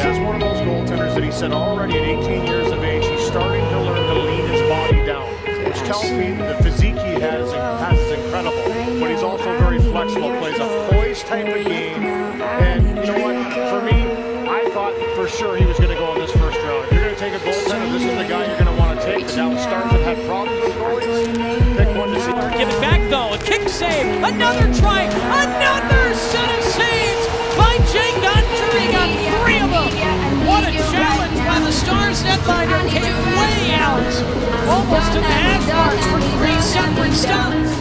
as one of those goaltenders that he said already at 18 years of age, he's starting to learn to lean his body down, which tells me that the physique he has, has is incredible. But he's also very flexible, plays a poised type of game. And you know what? For me, I thought for sure he was going to go in this first round. If you're going to take a goaltender, this is the guy you're going to want to take. But now Stars have had problems with goalies. Pick one to see. Give it back though, a kick save, another try, another the half marks for three separate stops.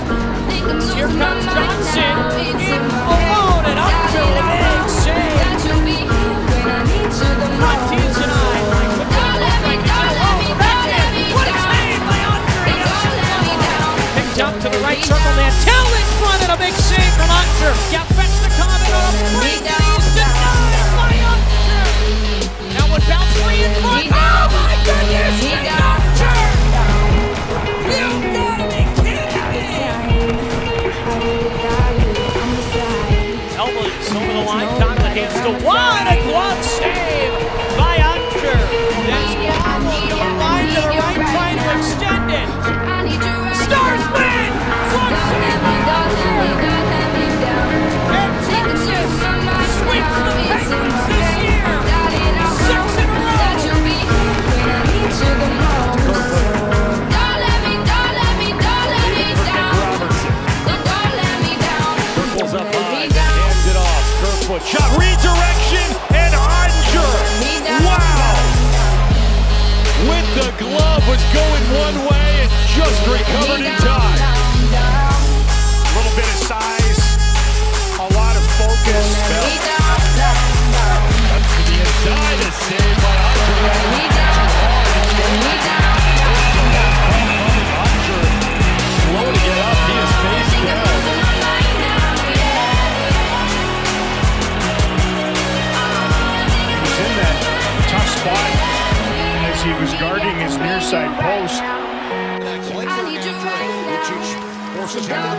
Here comes Johnson in alone and up to a big save. Martinez and I. To the right circle man. Tell in front and a big save from Hunter. Yeah, fetch the comment on a free hands to one, A little bit of size, a lot of focus. To the inside, by to get up, he is face down. He was in that tough spot as he was guarding his near side post. muszę się...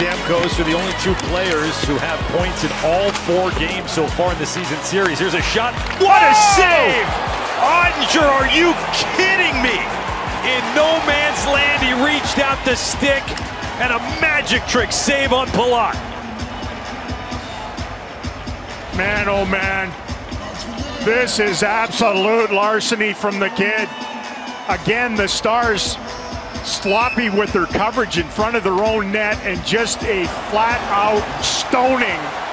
Stamkos are the only two players who have points in all four games so far in the season series. Here's a shot. What a save! Oettinger, are you kidding me? In no man's land, he reached out the stick and a magic trick save on Palat. Man, oh man, this is absolute larceny from the kid. Again, the Stars sloppy with their coverage in front of their own net and just a flat out stoning